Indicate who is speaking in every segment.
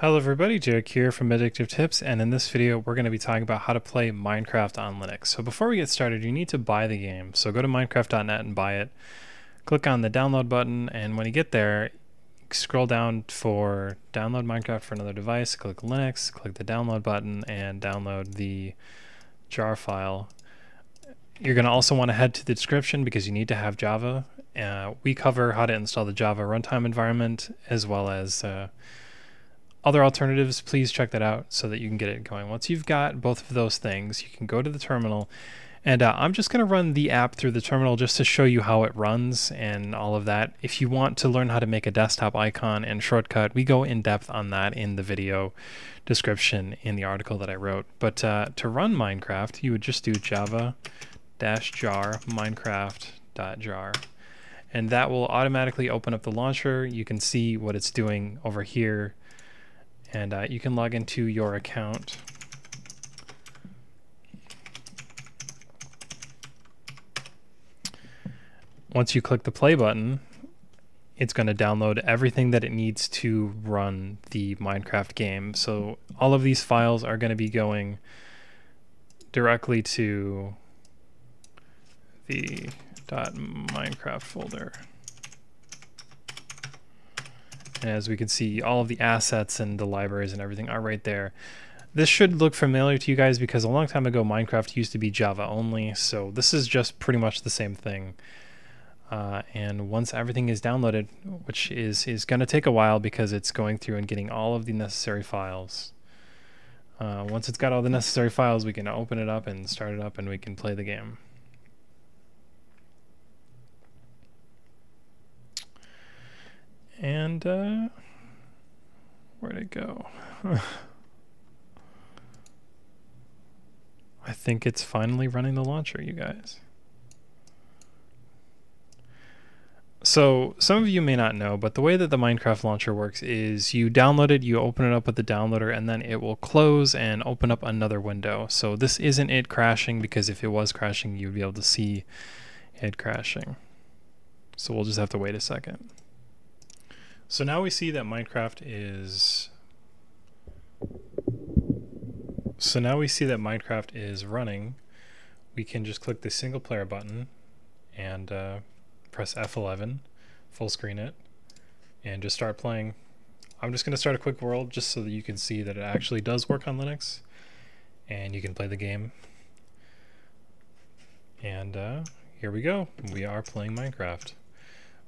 Speaker 1: Hello everybody, Derek here from Addictive Tips, and in this video we're going to be talking about how to play Minecraft on Linux. So before we get started, you need to buy the game. So go to minecraft.net and buy it. Click on the download button, and when you get there, scroll down for download Minecraft for another device, click Linux, click the download button, and download the jar file. You're going to also want to head to the description because you need to have Java. Uh, we cover how to install the Java runtime environment as well as uh, other alternatives, please check that out so that you can get it going. Once you've got both of those things, you can go to the terminal. And uh, I'm just going to run the app through the terminal just to show you how it runs and all of that. If you want to learn how to make a desktop icon and shortcut, we go in depth on that in the video description in the article that I wrote. But uh, to run Minecraft, you would just do java jar minecraft.jar and that will automatically open up the launcher. You can see what it's doing over here and uh, you can log into your account. Once you click the play button, it's going to download everything that it needs to run the Minecraft game. So all of these files are going to be going directly to the .minecraft folder. As we can see, all of the assets and the libraries and everything are right there. This should look familiar to you guys because a long time ago Minecraft used to be Java only, so this is just pretty much the same thing. Uh, and once everything is downloaded, which is, is going to take a while because it's going through and getting all of the necessary files. Uh, once it's got all the necessary files, we can open it up and start it up and we can play the game. And, uh, where'd it go? I think it's finally running the launcher, you guys. So, some of you may not know, but the way that the Minecraft launcher works is you download it, you open it up with the downloader, and then it will close and open up another window. So, this isn't it crashing because if it was crashing, you'd be able to see it crashing. So, we'll just have to wait a second. So now we see that Minecraft is... So now we see that Minecraft is running. We can just click the single player button and uh, press F11, full screen it, and just start playing. I'm just going to start a quick world just so that you can see that it actually does work on Linux and you can play the game. And uh, here we go. We are playing Minecraft.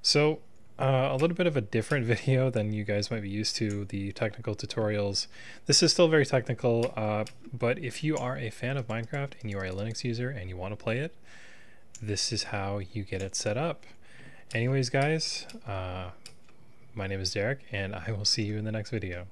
Speaker 1: So uh, a little bit of a different video than you guys might be used to, the technical tutorials. This is still very technical, uh, but if you are a fan of Minecraft and you are a Linux user and you want to play it, this is how you get it set up. Anyways, guys, uh, my name is Derek, and I will see you in the next video.